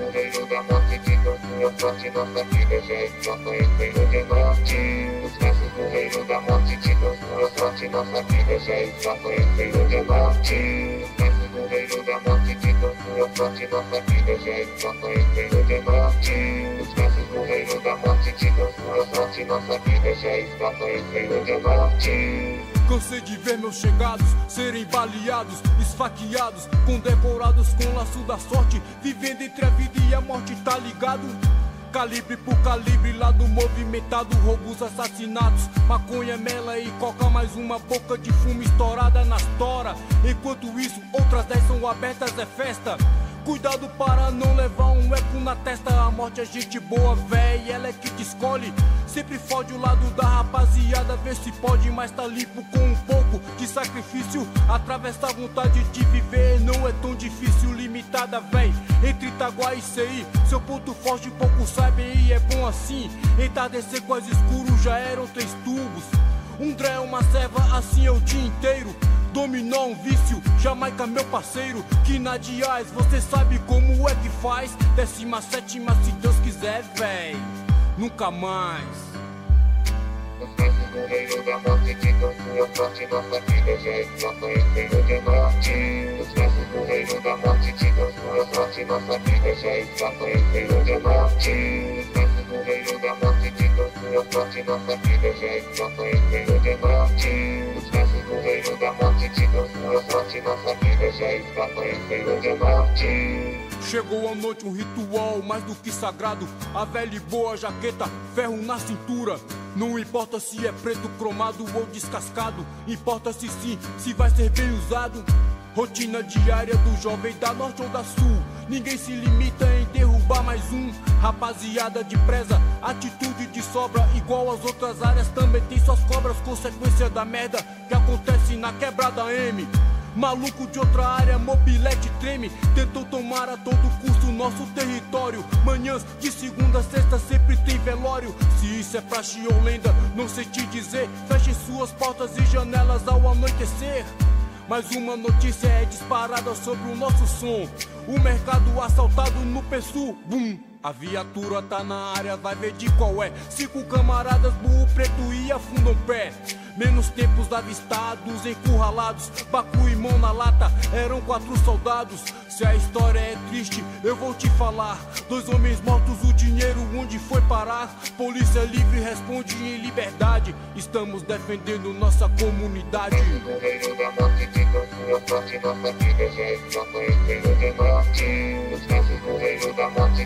guerreiros da morte de sorte, nossa vida já está conhecendo de norte. Os versos guerreiros da morte de sorte, nossa vida já está conhecendo de norte. Os versos guerreiros da morte de sorte, nossa vida já está conhecendo de norte. Os versos guerreiros da morte de sorte, nossa vida já está conhecendo de norte. Cansei de ver meus chegados serem baleados, esfaqueados, condecorados com laço da sorte, vivendo entre a vida e a morte, tá ligado? Calibre por calibre, lado movimentado, roubos assassinatos, maconha, mela e coca, mais uma boca de fumo estourada nas tora. Enquanto isso, outras dez são abertas, é festa. Cuidado para não levar um eco na testa. A morte é gente boa, véi, ela é que te escolhe. Sempre fode o lado da rapaziada, vê se pode, mas tá limpo com um pouco de sacrifício. Atravessar a vontade de viver não é tão difícil, limitada, véi. Entre Itaguá e CI, seu ponto forte pouco sabem e é bom assim. Entardecer quase escuro já eram três tubos. Um dré, uma serva, assim é o dia inteiro. Dominou um vício, Jamaica meu parceiro Que na dias você sabe como é que faz. Décima sétima se Deus quiser, véi Nunca mais. Reino da morte sorte Nossa vida já está conhecendo de Os da morte Nossa de Os da morte Nossa vida já está conhecendo de Chegou a noite um ritual mais do que sagrado. A velha e boa jaqueta, ferro na cintura. Não importa se é preto, cromado ou descascado. Importa-se sim, se vai ser bem usado. Rotina diária do jovem da norte ou da sul. Ninguém se limita em derrubar mais um. Rapaziada de presa, atitude de sobra, igual as outras áreas também tem suas cobras. Consequência da merda que acontece na quebrada M. Maluco de outra área, mobilete treme. Tentou tomar a todo custo nosso território. Manhãs de segunda a sexta sempre tem velório. Se isso é praxe ou lenda, não sei te dizer. Feche suas portas e janelas ao anoitecer. Mais uma notícia é disparada sobre o nosso som. O mercado assaltado no Pessu, bum. A viatura tá na área, vai ver de qual é. Cinco camaradas, burro preto e afundam pé. Menos tempos avistados, encurralados, bacu e mão na lata, eram quatro soldados. Se a história é triste, eu vou te falar. Dois homens mortos, o dinheiro onde foi parar? Polícia livre responde em liberdade. Estamos defendendo nossa comunidade. Os da morte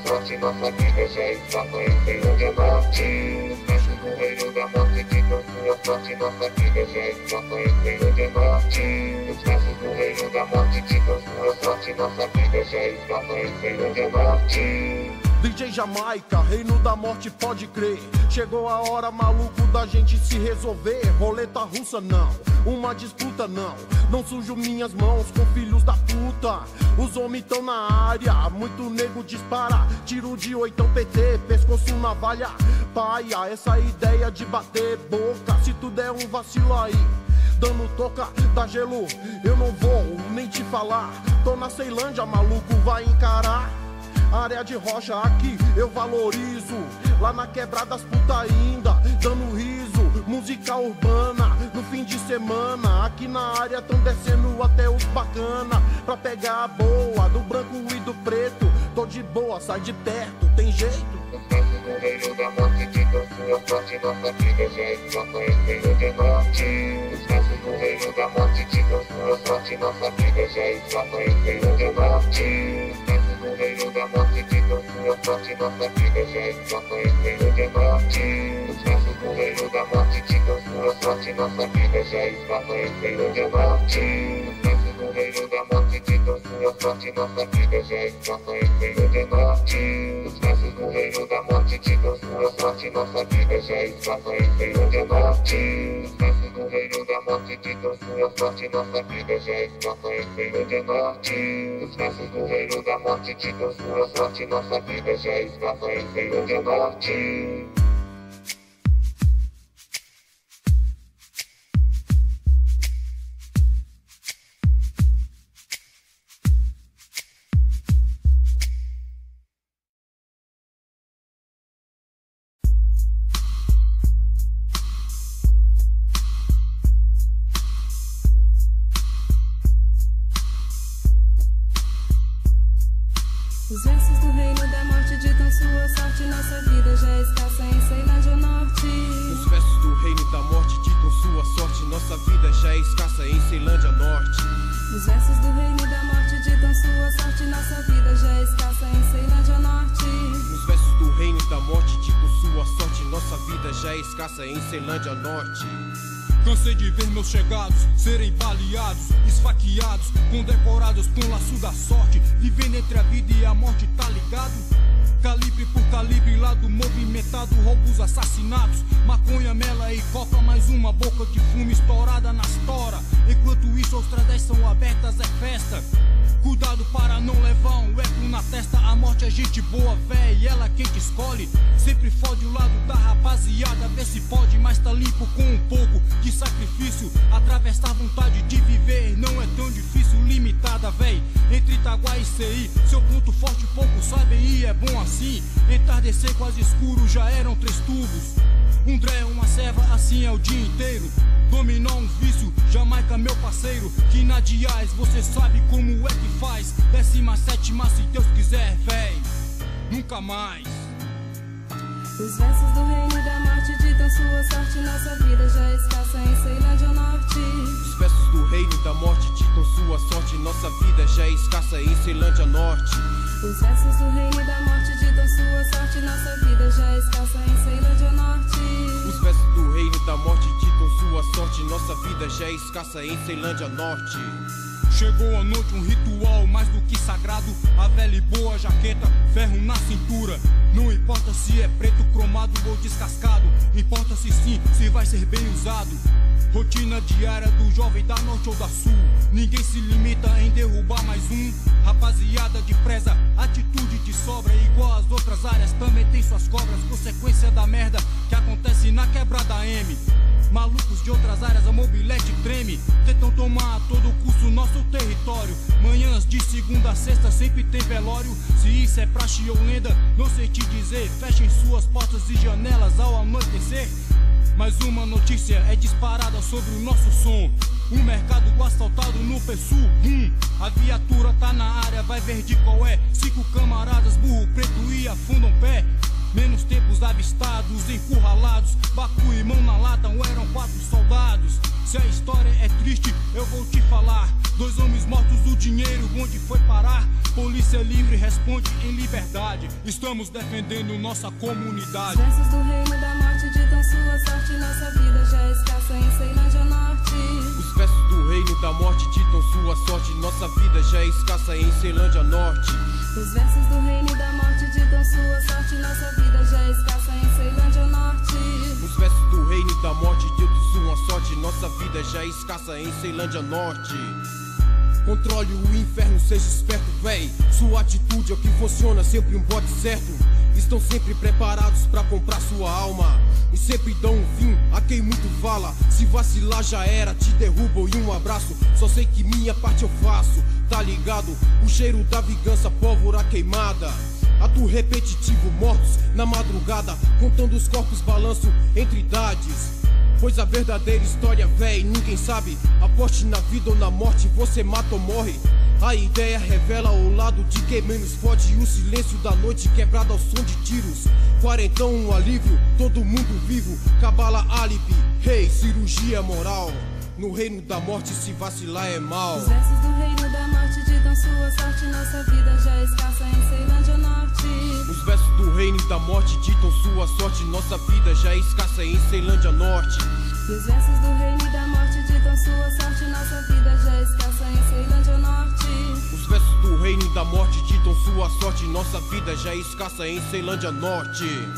de sua sorte, nossa vida já está conhecendo de norte. Os nossos governo da morte de sua sorte, nossa vida já está conhecendo de norte. Os nossos governo da morte de sua sorte, nossa vida já está conhecendo de morte. DJ Jamaica, reino da morte, pode crer. Chegou a hora, maluco, da gente se resolver. Roleta russa, não. Uma disputa, não. Não sujo minhas mãos com filhos da puta. Os homens tão na área, muito nego dispara. Tiro de oitão PT, pescoço navalha. Paia, essa ideia de bater boca. Se tu der um vacilo aí dando toca, dá gelo. Eu não vou nem te falar. Tô na Ceilândia, maluco, vai encarar. Área de rocha aqui eu valorizo. Lá na quebrada as puta ainda, dando riso. Música urbana no fim de semana. Aqui na área tão descendo até os bacana. Pra pegar a boa do branco e do preto. Tô de boa, sai de perto, tem jeito. O reino da morte de sua sorte, nossa vida já está conhecendo de morte reino da morte de sua sorte, nossa vida já está conhecendo de morte reino da morte de sua sorte, nossa vida já está conhecendo de do reino da morte de sua sorte, nossa vida já está conhecendo de norte. Os versos do reino da morte de sua sorte, nossa vida já está conhecendo de morte Nossa vida já é escassa em Ceilândia Norte. Os versos do reino da morte ditam sua sorte. Nossa vida já é escassa em Ceilândia Norte. Os versos do reino da morte ditam sua sorte. Nossa vida já é escassa em Ceilândia Norte. Cansei de ver meus chegados serem baleados, esfaqueados, condecorados com laço da sorte, vivendo entre a vida e a morte, tá ligado? Calibre por calibre, lado movimentado, roubos assassinados, maconha, mela e coca, mais uma boca de fumo estourada nas tora. Enquanto isso, outras dez são abertas, é festa. Cuidado para não levar um eco na testa. A morte é gente boa, véi, e ela quem te escolhe. Sempre fode o lado da rapaziada, vê se pode, mas tá limpo com um pouco de sacrifício. Atravessar vontade de viver não é tão difícil, limitada, véi. Entre Itaguá e CI, seu ponto forte pouco sabem e é bom assim. Entardecer quase escuro já eram três tubos. Um dré, uma serva, assim é o dia inteiro. Dominou um vício, Jamaica meu parceiro Que na dias você sabe como é que faz. Décima sétima se Deus quiser, véi Nunca mais. Os versos do reino da morte ditam sua sorte Nossa vida já é escassa em Ceilândia Norte. Os versos do reino da morte ditam sua sorte Nossa vida já é escassa em Ceilândia Norte. Os versos do reino da morte ditam sua sorte Nossa vida já é escassa em Ceilândia Norte. Os versos do reino da morte ditam sua sorte Nossa vida já é escassa em Ceilândia Norte Chegou a noite um ritual mais do que sagrado. A velha e boa jaqueta, ferro na cintura. Não importa se é preto, cromado ou descascado. Importa se sim, se vai ser bem usado. Rotina diária do jovem da norte ou da sul. Ninguém se limita em derrubar mais um. Rapaziada de preza, atitude de sobra Igual as outras áreas também tem suas cobras. Consequência da merda que acontece na quebrada M Malucos de outras áreas, a mobilete treme. Tentam tomar a todo custo nosso território. Manhãs de segunda a sexta sempre tem velório. Se isso é praxe ou lenda, não sei te dizer. Fechem suas portas e janelas ao anoitecer. Mais uma notícia é disparada sobre o nosso som. Um mercado assaltado no Pessu, hum, A viatura tá na área, vai ver de qual é. Cinco camaradas, burro preto e afundam pé. Menos tempos avistados, encurralados, Bacu e mão na lata, eram quatro soldados. Se a história é triste, eu vou te falar. Dois homens mortos, o dinheiro onde foi parar? Polícia livre responde em liberdade. Estamos defendendo nossa comunidade. Os versos do reino da morte ditam sua sorte. Nossa vida já é escassa em Ceilândia Norte. Os versos do reino da morte ditam sua sorte. Nossa vida já é escassa em Ceilândia Norte. Os versos do reino da sua sorte. Nossa vida já é escassa em Ceilândia Norte. Os versos do reino da morte ditam sua sorte. Nossa vida já é escassa em Ceilândia Norte. Controle o inferno, seja esperto, véi. Sua atitude é o que funciona, sempre um bote certo. Estão sempre preparados pra comprar sua alma. E sempre dão um fim a quem muito fala. Se vacilar já era, te derrubam e um abraço. Só sei que minha parte eu faço, tá ligado? O cheiro da vingança, pólvora queimada. Ato repetitivo, mortos na madrugada, contando os corpos, balanço entre idades. Pois a verdadeira história, véi, ninguém sabe. Aposte na vida ou na morte, você mata ou morre. A ideia revela o lado de quem menos pode. O silêncio da noite quebrado ao som de tiros. Quarentão, um alívio, todo mundo vivo. Cabala álibi, rei, cirurgia moral. No reino da morte, se vacilar é mal. Os versos do reino da morte ditam sua sorte. Nossa vida já é escassa em Ceilândia Norte. Os versos do reino da morte ditam sua sorte. Nossa vida já é escassa em Ceilândia Norte. E os versos do reino sua sorte. Nossa vida já é escassa em Ceilândia Norte.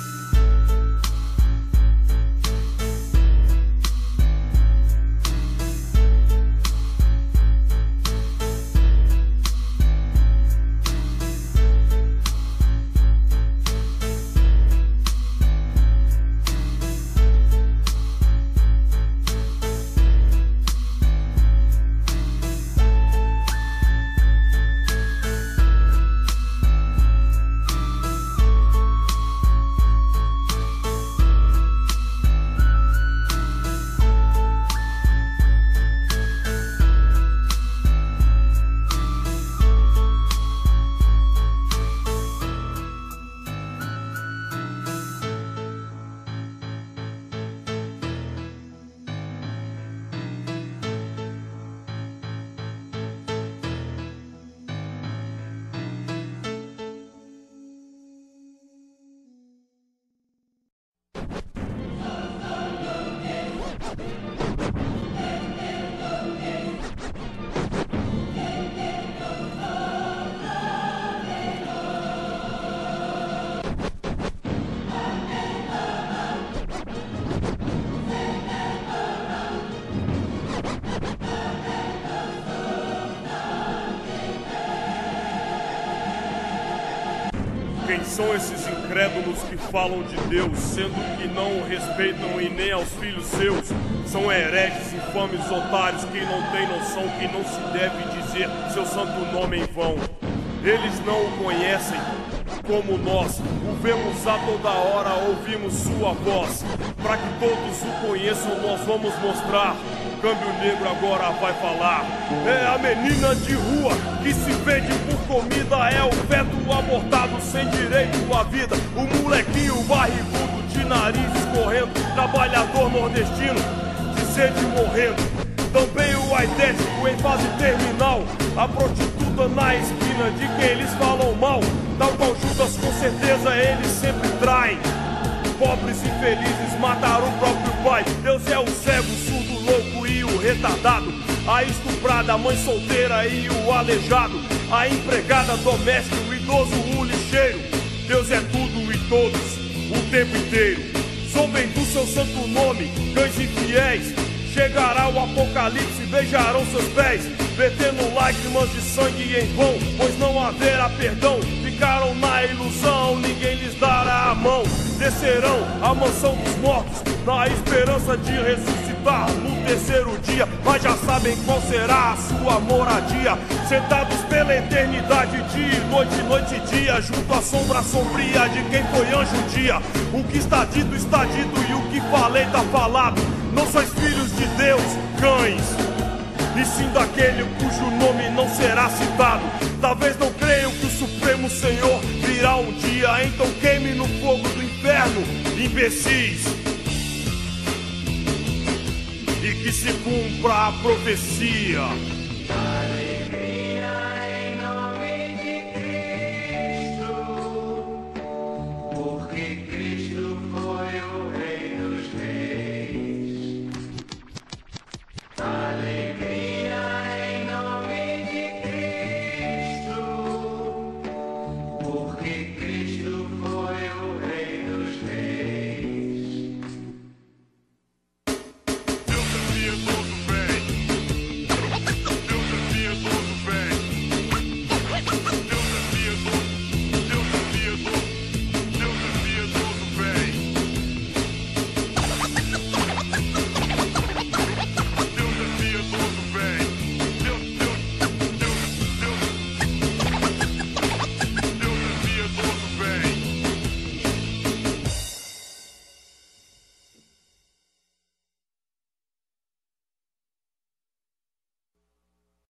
Quem são esses incrédulos que falam de Deus, sendo que não o respeitam e nem aos filhos seus? São hereges, infames, otários, quem não tem noção, que não se deve dizer seu santo nome em vão. Eles não o conhecem, como nós o vemos a toda hora, ouvimos sua voz. Para que todos o conheçam, nós vamos mostrar. Câmbio Negro agora vai falar. É a menina de rua que se vende por comida, é o feto abortado sem direito à vida. O molequinho barrigudo de nariz escorrendo, trabalhador nordestino de sede morrendo. Também o aidético em fase terminal, a prostituta na esquina de quem eles falam mal. Infelizes mataram o próprio pai. Deus é o cego, o surdo, louco e o retardado. A estuprada, a mãe solteira e o aleijado. A empregada doméstica, o idoso, o lixeiro. Deus é tudo e todos, o tempo inteiro. Zombem do seu santo nome, cães infiéis. Chegará o apocalipse, beijarão seus pés, vertendo lágrimas de sangue em vão, pois não haverá perdão. Ficaram na ilusão, ninguém lhes dará a mão. Descerão à mansão dos mortos, na esperança de ressuscitar no terceiro dia, mas já sabem qual será a sua moradia. Sentados pela eternidade, dia e noite, noite e dia, junto à sombra sombria de quem foi anjo um dia. O que está dito, está dito, e o que falei, está falado. Não sois filhos de Deus, cães, e sim daquele cujo nome não será citado. Talvez não creio que o Supremo Senhor virá um dia, então queime no fogo do inferno, imbecis. E que se cumpra a profecia. Cristo, porque Cristo.